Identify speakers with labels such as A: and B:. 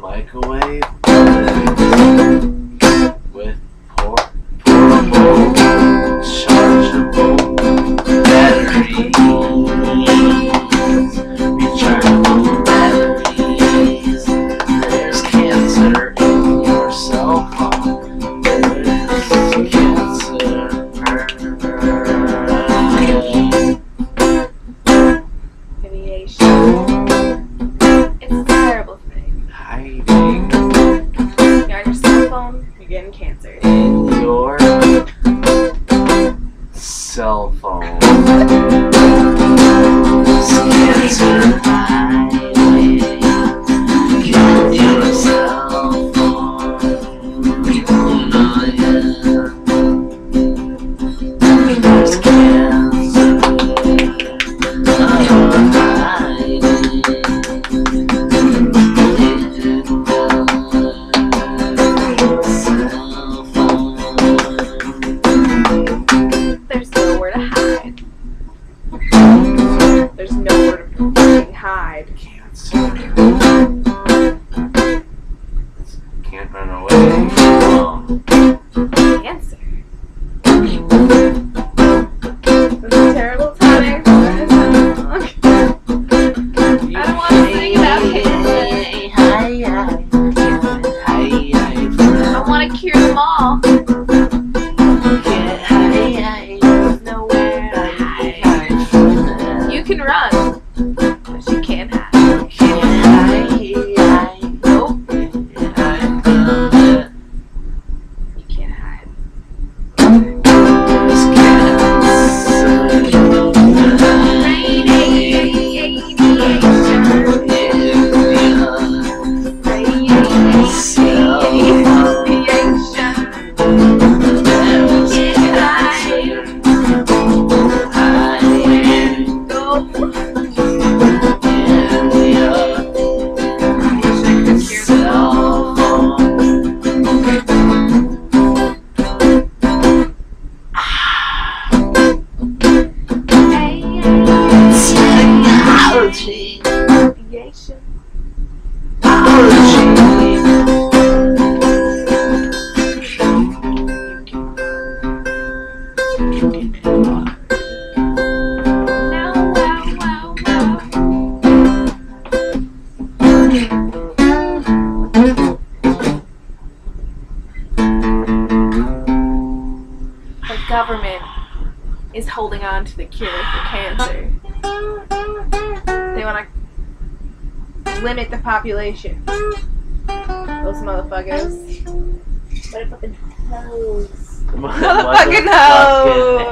A: Microwave cell phone. Can't run away. Oh.
B: Cancer. That's a terrible timing for this song. I don't want to sing about cancer. I want to cure them all. Nowhere to hide. You can run, you can't The government is holding on to the cure for cancer. They want to limit the population. Those motherfuckers.
C: Motherfucking hoes.
B: Makin haus.